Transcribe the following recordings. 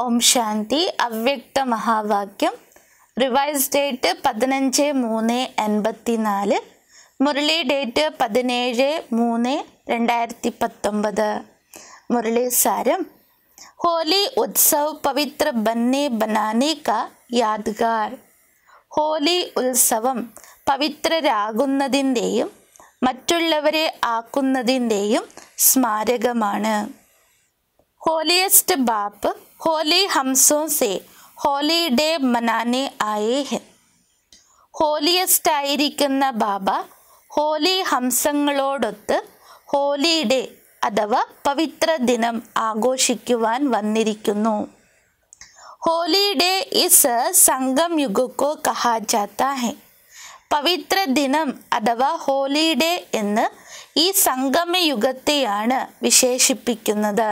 ഓം ശാന്തി അവ്യക്ത മഹാവാക്യം revise date പതിനഞ്ച് മൂന്ന് എൺപത്തിനാല് മുരളി ഡേറ്റ് പതിനേഴ് മൂന്ന് രണ്ടായിരത്തി പത്തൊമ്പത് മുരളി സാരം होली उत्सव पवित्र बनने बनाने का യാദ്ഗാർ ഹോലി ഉത്സവം പവിത്രരാകുന്നതിൻ്റെയും മറ്റുള്ളവരെ ആക്കുന്നതിൻ്റെയും സ്മാരകമാണ് होलीएस्ट बाप होली हमसों से ഹോലി ഡേ മനാനെ ആയേ ഹെ ഹോലിയസ്റ്റ് ആയിരിക്കുന്ന ബാബ ഹോലി ഹംസങ്ങളോടൊത്ത് ഹോലി ഡേ അഥവാ പവിത്ര ദിനം ആഘോഷിക്കുവാൻ വന്നിരിക്കുന്നു ഹോലി ഡേ ഇസ് സംഗം യുഗക്കോ കഹാ ജാത്ത ഹെ പവിത്ര ദിനം അഥവാ ഹോലി ഡേ എന്ന് ഈ സംഗമയുഗത്തെയാണ് വിശേഷിപ്പിക്കുന്നത്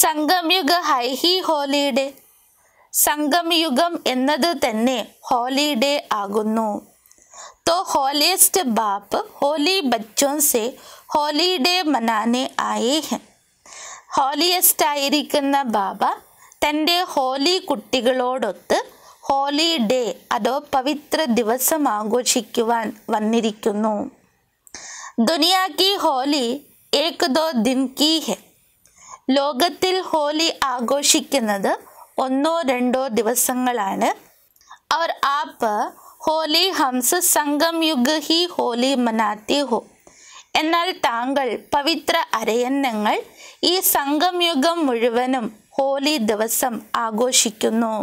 സംഗംയുഗ ഹൈഹി ഹോളിഡേ സംഗമയുഗം എന്നത് തന്നെ ഹോളിഡേ ആകുന്നു तो होलीस्ट बाप होली बच्चों से ഹോലി ഡേ മനാനെ ആയേ ഹെ ഹോലിയസ്റ്റ് ആയിരിക്കുന്ന ബാബ തൻ്റെ ഹോലി കുട്ടികളോടൊത്ത് ഹോലി ഡേ അതോ പവിത്ര ദിവസം ആഘോഷിക്കുവാൻ വന്നിരിക്കുന്നു ദുനിയാ കി ഹോലി ഏക് ദോ ദിൻ കി ഹെ ലോകത്തിൽ ഹോലി ആഘോഷിക്കുന്നത് ഒന്നോ രണ്ടോ ദിവസങ്ങളാണ് और आप ഹോലി ഹംസ് സംഗം യുഗ് ഹി ഹോലി മനാത്തി ഹോ എന്നാൽ താങ്കൾ പവിത്ര അരയന്നങ്ങൾ ഈ സംഗംയുഗം മുഴുവനും ഹോലി ദിവസം ആഘോഷിക്കുന്നു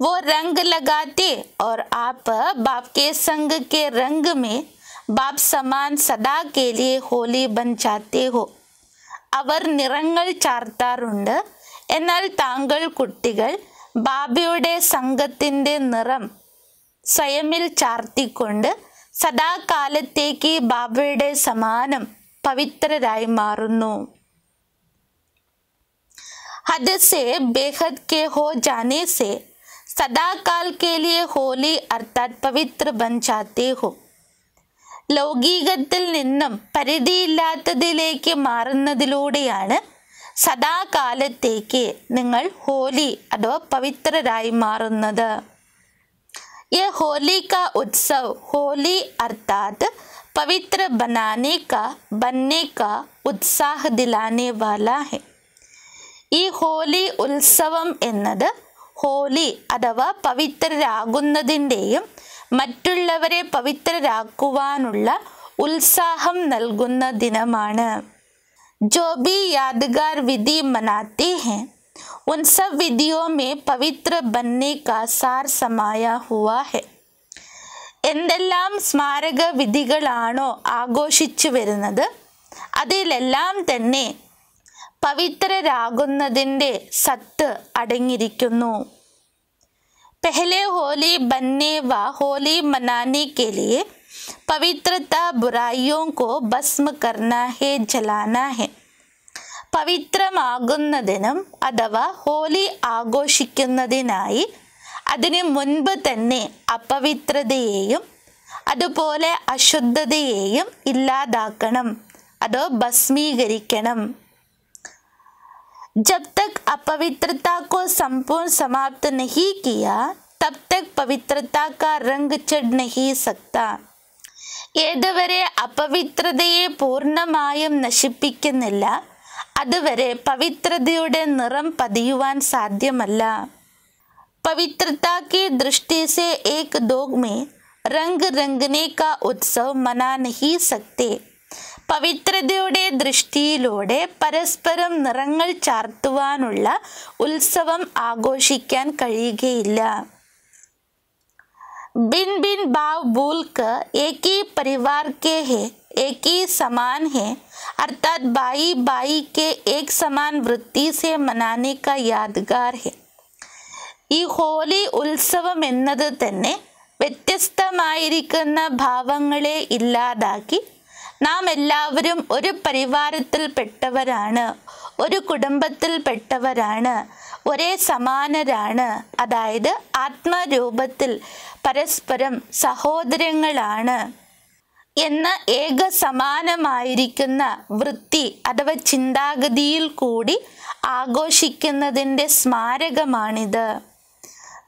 वो रंग लगाते और आप बाप के संग के रंग में बाप समान सदा के लिए होली बन जाते हो അവർ നിറങ്ങൾ ചാർത്താറുണ്ട് എന്നാൽ താങ്കൾ കുട്ടികൾ ബാബയുടെ സംഘത്തിൻ്റെ നിറം സ്വയമിൽ ചാർത്തിക്കൊണ്ട് സദാകാലത്തേക്ക് ബാബയുടെ സമാനം പവിത്രരായി മാറുന്നു हद से बेहद के हो जाने से सदाकाल के लिए होली अर्थात पवित्र बन जाते हो ലൗകികത്തിൽ നിന്നും പരിധിയില്ലാത്തതിലേക്ക് മാറുന്നതിലൂടെയാണ് സദാകാലത്തേക്ക് നിങ്ങൾ ഹോലി അഥവാ പവിത്രരായി മാറുന്നത് ये होली का उत्सव होली अर्थात पवित्र बनाने का बनने का उत्साह दिलाने वाला है ഈ ഹോലി ഉത്സവം എന്നത് ഹോലി അഥവാ പവിത്രരാകുന്നതിൻ്റെയും മറ്റുള്ളവരെ പവിത്രരാക്കുവാനുള്ള ഉത്സാഹം നൽകുന്ന ദിനമാണ് जो भी यादगार विधि मनाते हैं उन सब विधियों में पवित्र बनने का सार समाया हुआ है എന്തെല്ലാം സ്മാരക വിധികളാണോ ആഘോഷിച്ചു വരുന്നത് അതിലെല്ലാം തന്നെ പവിത്രരാകുന്നതിൻ്റെ സത്ത് അടങ്ങിയിരിക്കുന്നു पहले होली बनने व होली मनाने के लिए पवित्रता बुराइयों को भस्म करना है जलाना है പവിത്രമാകുന്നതിനും അഥവാ ഹോലി ആഘോഷിക്കുന്നതിനായി അതിനു മുൻപ് തന്നെ അപവിത്രതയെയും അതുപോലെ അശുദ്ധതയെയും ഇല്ലാതാക്കണം അതോ ഭസ്മീകരിക്കണം जब तक अपवित्रता को संपूर्ण समाप्त नहीं किया तब तक पवित्रता का रंग चढ़ नहीं सकता ഏതുവരെ അപവിത്രതയെ പൂർണ്ണമായും നശിപ്പിക്കുന്നില്ല അതുവരെ പവിത്രതയുടെ നിറം പതിയുവാൻ സാധ്യമല്ല पवित्रता की दृष्टि से एक दोग में रंग रंगने का उत्सव मना नहीं सकते പവിത്രതയുടെ ദൃഷ്ടിയിലൂടെ പരസ്പരം നിറങ്ങൾ ചാർത്തുവാനുള്ള ഉത്സവം ആഘോഷിക്കാൻ കഴിയുകയില്ല बिन बिन भाव भूल कर एक ही परिवार के है एक ही समान है अर्थात बाई बाई के एक समान वृत्ति से मनाने का यादगार है ഈ ഹോലി ഉത്സവം എന്നത് തന്നെ വ്യത്യസ്തമായിരിക്കുന്ന ഭാവങ്ങളെ ഇല്ലാതാക്കി നാം എല്ലാവരും ഒരു പരിവാരത്തിൽപ്പെട്ടവരാണ് ഒരു കുടുംബത്തിൽപ്പെട്ടവരാണ് ഒരേ സമാനരാണ് അതായത് ആത്മരൂപത്തിൽ പരസ്പരം സഹോദരങ്ങളാണ് എന്ന ഏക സമാനമായിരിക്കുന്ന വൃത്തി അഥവാ ചിന്താഗതിയിൽ കൂടി ആഘോഷിക്കുന്നതിൻ്റെ സ്മാരകമാണിത്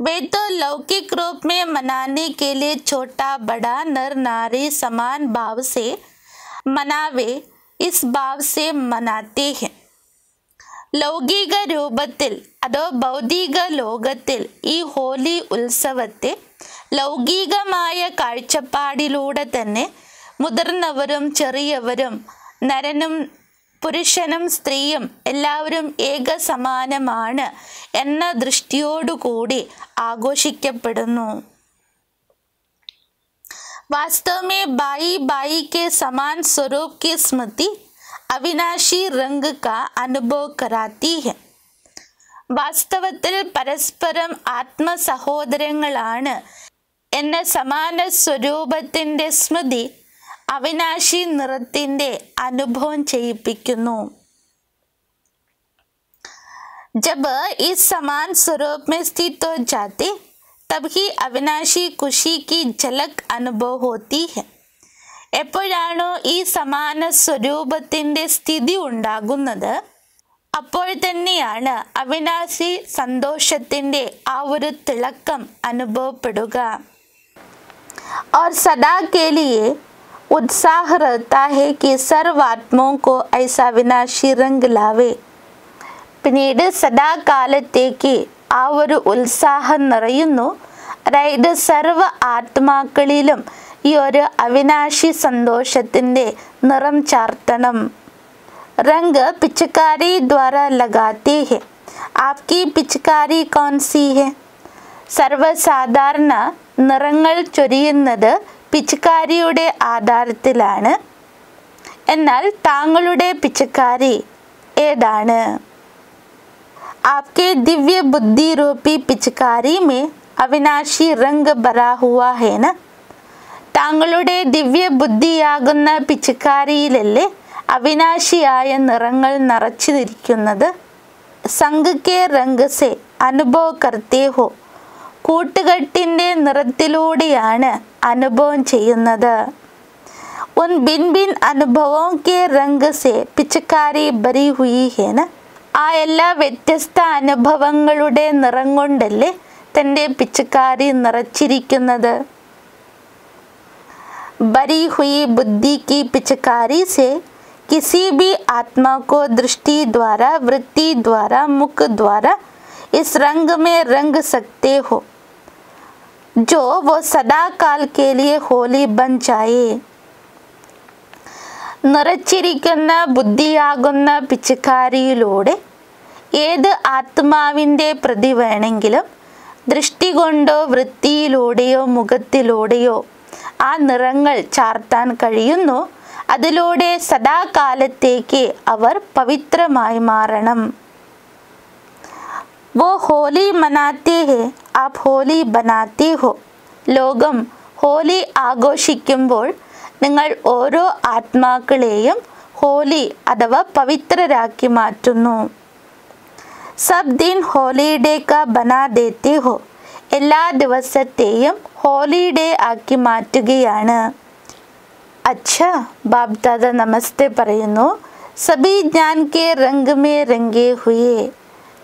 वे तो लौकिक रूप में मनाने के लिए छोटा बड़ा नर नारी समान भाव से മനാവെ ഇസ് ഭാവ്സെ മനാത്തേ ഹെ. ലൗകിക രൂപത്തിൽ അതോ ഭൗതിക ലോകത്തിൽ ഈ ഹോലി ഉത്സവത്തെ ലൗകികമായ കാഴ്ചപ്പാടിലൂടെ തന്നെ മുതിർന്നവരും ചെറിയവരും നരനും പുരുഷനും സ്ത്രീയും എല്ലാവരും ഏകസമാനമാണ് എന്ന ദൃഷ്ടിയോടുകൂടി ആഘോഷിക്കപ്പെടുന്നു. वास्तव में बाई बाई के समान स्वरूप की स्मृति अविनाशी रंग का अनुभव कराती है വാസ്തവത്തിൽ പരസ്പരം ആത്മസഹോദരങ്ങളാണ് എന്ന സമാന സ്വരൂപത്തിൻ്റെ സ്മൃതി അവിനാശി നിറത്തിൻ്റെ അനുഭവം ചെയ്യിപ്പിക്കുന്നു जब इस समान स्वरूप में स्थित हो जाते तब ही अविनाशी खुशी की झलक അനുഭവ होती है എപ്പോഴാണോ ഈ സമാന സ്വരൂപത്തിൻ്റെ സ്ഥിതി ഉണ്ടാകുന്നത് അപ്പോൾ തന്നെയാണ് അവിനാശി സന്തോഷത്തിൻ്റെ ആ ഒരു തിളക്കം അനുഭവപ്പെടുക और सदा के लिए उत्साह रहता है कि सर्व आत्माओं को ऐसा विनाशी रंग लावे പിന്നീട് സദാകാലത്തേക്ക് ആ ഒരു ഉത്സാഹം നിറയുന്നു അതായത് സർവ ആത്മാക്കളിലും ഈ ഒരു അവിനാശി സന്തോഷത്തിൻ്റെ നിറം ചാർത്തണം रंग पिचकारी द्वारा लगाते हैं आपकी पिचकारी कौन सी है സർവ്വസാധാരണ നിറങ്ങൾ ചൊരിയുന്നത് പിച്ചക്കാരിയുടെ ആധാരത്തിലാണ് എന്നാൽ താങ്കളുടെ പിച്ചക്കാരി ഏതാണ് आपके दिव्य बुद्धि रूपी पिचकारी में अविनाशी रंग भरा हुआ है ना താങ്കളുടെ ദിവ്യ ബുദ്ധിയാകുന്ന പിച്ചക്കാരിയിലല്ലേ അവിനാശിയായ നിറങ്ങൾ നിറച്ചിരിക്കുന്നത് സംഘ് കെ രംഗ് സെ അനുഭവ കർത്തേ ഹോ കൂട്ടുകെട്ടിൻ്റെ നിറത്തിലൂടെയാണ് അനുഭവം ചെയ്യുന്നത് ഉൻ ഭിൻ ഭിൻ അനുഭവം കെ രംഗ് സെ പിച്ചക്കാരി ബരി ഹുയി ഹേന ആ എല്ലാ വ്യത്യസ്ത അനുഭവങ്ങളുടെ നിറം കൊണ്ടല്ലേ തൻ്റെ പിച്ചക്കാരി നിറച്ചിരിക്കുന്നത് बरी हुई बुद्धि की पिचकारी से किसी भी आत्मा को दृष्टि द्वारा वृत्ति द्वारा मुख द्वारा इस रंग में रंग सकते हो जो वो सदा काल के लिए होली बन जाए നിറച്ചിരിക്കുന്ന ബുദ്ധിയാകുന്ന പിച്ചക്കാരിയിലൂടെ ഏത് ആത്മാവിന്റെ പ്രതി വേണമെങ്കിലും ദൃഷ്ടി കൊണ്ടോ വൃത്തിയിലൂടെയോ മുഖത്തിലൂടെയോ ആ നിറങ്ങൾ ചാർത്താൻ കഴിയുന്നു. അതിലൂടെ സദാകാലത്തേക്ക് അവർ പവിത്രമായി മാറണം. വോ ഹോലി മനാത്തേ ഹെ ആ ഹോലി ബനാത്തേ ഹോ. ലോകം ഹോലി ആഘോഷിക്കുമ്പോൾ നിങ്ങൾ ഓരോ ആത്മാക്കളെയും ഹോലി അഥവാ പവിത്രരാക്കി മാറ്റുന്നു. സബ് ദിൻ ഹോളിഡേ കാ ബനാ ദേത്തി ഹോ എല്ലാ ദിവസത്തെയും ഹോളിഡേ ആക്കി മാറ്റുകയാണ്. അച്ഛ ബാബ് ദാദ നമസ്തേ പറയുന്നു. സബി ജ്ഞാൻ കെ രംഗ് മേ രംഗേ ഹുയേ.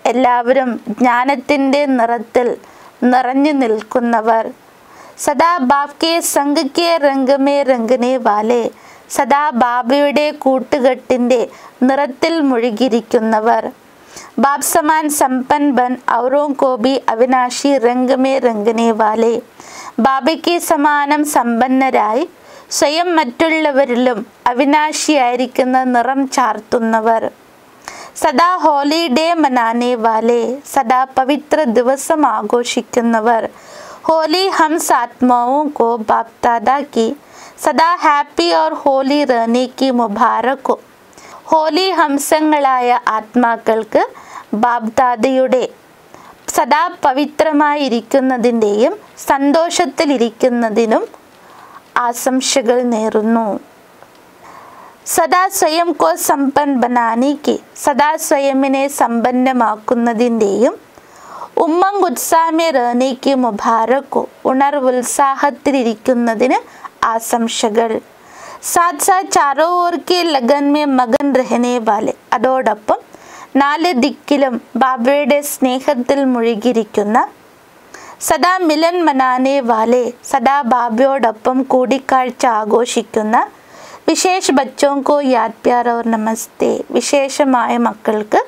എല്ലാവരും ജ്ഞാനത്തിന്റെ നിറത്തിൽ നിറഞ്ഞു നിൽക്കുന്നവർ. സദാ ബാബ് കെ സംഘ് കെ രംഗ് മേ രംഗനെ വാലെ. സദാ ബാബയുടെ കൂട്ടുകെട്ടിന്റെ നിറത്തിൽ മുഴുകിയിരിക്കുന്നവർ. बाप समान संपन्न बन औरों को भी अविनाशी रंग में रंगने वाले ബാബയ്ക്ക് സമാനം സമ്പന്നരായി സ്വയം മറ്റുള്ളവരിലും അവിനാശിയായിരിക്കുന്ന നിറം ചാർത്തുന്നവർ സദാ ഹോളിഡേ മനാനെ വാലെ സദാ പവിത്ര ദിവസം ആഘോഷിക്കുന്നവർ ഹോലി ഹംസ് ആത്മാവും കോ ബാപ് ദാദാ की സദാ ഹാപ്പി और ഹോലി रहने की मुबारक हो ഹോലി ഹംസങ്ങളായ ആത്മാക്കൾക്ക് ബാബ്ദാദയുടെ സദാ പവിത്രമായിരിക്കുന്നതിന്റെയും സന്തോഷത്തിലിരിക്കുന്നതിനും ആശംസകൾ നേരുന്നു. സദാ സ്വയം കോ സമ്പൻ ബനാനിക്ക് സദാ സ്വയമിനെ സമ്പന്നമാക്കുന്നതിന്റെയും ഉമ്മങ് ഉത്സാഹമേ റേനയ്ക്ക് മുബാരക്കോ ഉണർവുത്സാഹത്തിലിരിക്കുന്നതിന് ആശംസകൾ. साथ साथ चारों ओर के लगन में മകൻ रहने वाले അതോടൊപ്പം നാല് ദിക്കിലും ബാബയുടെ സ്നേഹത്തിൽ മുഴുകിയിരിക്കുന്ന സദാ മിലൻ മനാനെ വാലെ സദാ ബാബയോടൊപ്പം കൂടിക്കാഴ്ച ആഘോഷിക്കുന്ന വിശേഷ് ബച്ചോം കോ യാദ് പ്യാർ ഓർ നമസ്തേ വിശേഷമായ മക്കൾക്ക്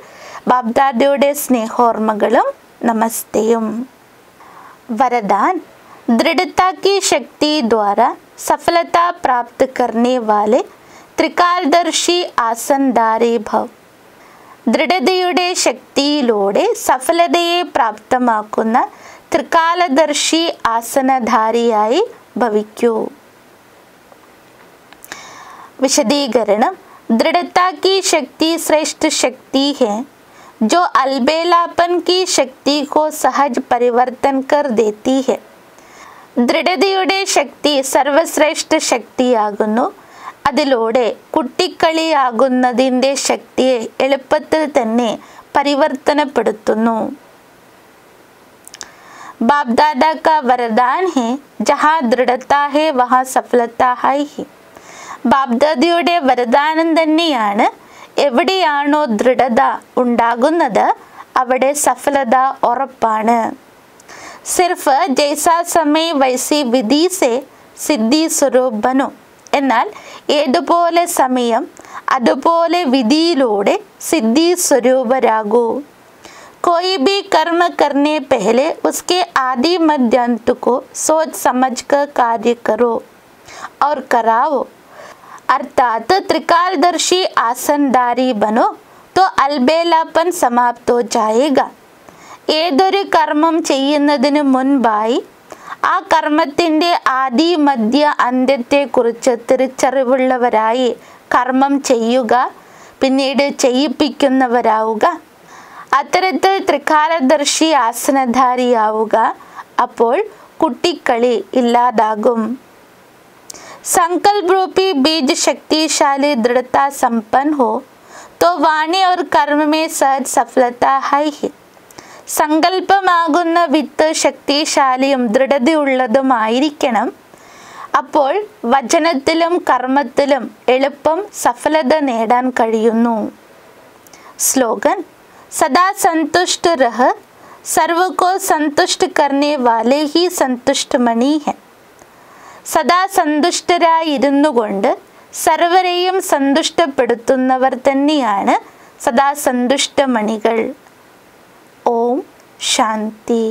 ബാബ്ദാദയുടെ സ്നേഹോർമ്മകളും നമസ്തേയും वरदान दृढ़ता की शक्ति द्वारा सफलता प्राप्त करने वाले ത്രികാൽദർശി ആസൻധാരി ഭവ് ദൃഢതയുടെ ശക്തിയിലൂടെ സഫലതയെ പ്രാപ്തമാക്കുന്ന ത്രികാലദർശി ആസനധാരിയായി ഭവിക്കൂ विशदीकरण दृढ़ता की शक्ति श्रेष्ठ शक्ति है जो अलबेलापन की शक्ति को सहज परिवर्तन कर देती है ദൃഢതയുടെ ശക്തി സർവശ്രേഷ്ഠ ശക്തിയാകുന്നു അതിലൂടെ കുട്ടിക്കളിയാകുന്നതിൻ്റെ ശക്തിയെ എളുപ്പത്തിൽ തന്നെ പരിവർത്തനപ്പെടുത്തുന്നു बाप दादा का वरदान है जहाँ दृढ़ता है वहाँ सफलता है ही ബാബ്ദാദിയുടെ വരദാനം തന്നെയാണ് എവിടെയാണോ ദൃഢത ഉണ്ടാകുന്നത് അവിടെ സഫലത ഉറപ്പാണ് സിർഫ് ജൈസാ സമയ വൈസി വിധി സെ സിദ്ധി സ്വരൂപ് ബനു എന്നാൽ ഏതുപോലെ സമയം അതുപോലെ വിധിയിലൂടെ സിദ്ധി സ്വരൂപരാകൂ कोई भी कर्म करने पहले उसके आदि मध्य अंत को सोच समझ कर कार्य करो और कराओ अर्थात त्रिकालदर्शी आसनदारी बनो तो अलबेलापन समाप्त हो जाएगा ഏതൊരു കർമ്മം ചെയ്യുന്നതിന് മുൻപായി ആ കർമ്മത്തിൻ്റെ ആദി മധ്യ അന്ത്യത്തെക്കുറിച്ച് തിരിച്ചറിവുള്ളവരായി കർമ്മം ചെയ്യുക പിന്നീട് ചെയ്യിപ്പിക്കുന്നവരാവുക അത്തരത്തിൽ ത്രികാലദർശി ആസനധാരിയാവുക അപ്പോൾ കുട്ടിക്കളി ഇല്ലാതാകും संकल्प रूपी बीज शक्तिशाली दृढ़ता संपन्न हो तो वाणी और कर्म में सहज सफलता है ही സങ്കല്പമാകുന്ന വിത്ത് ശക്തിശാലിയും ദൃഢതയുള്ളതുമായിരിക്കണം. അപ്പോൾ വചനത്തിലും കർമ്മത്തിലും എളുപ്പം സഫലത നേടാൻ കഴിയുന്നു. സ്ലോഗൻ സദാ സന്തുഷ്ട രഹ സർവകോ സന്തുഷ്ട കർണേ വാലേ ഹി സന്തുഷ്ട മണി ഹെ സദാ സന്തുഷ്ടരായിരുന്നു കൊണ്ട് സർവരെയും സന്തുഷ്ടപ്പെടുത്തുന്നവർ തന്നെയാണ് സദാ സന്തുഷ്ടമണികൾ. ഓം ശാന്തി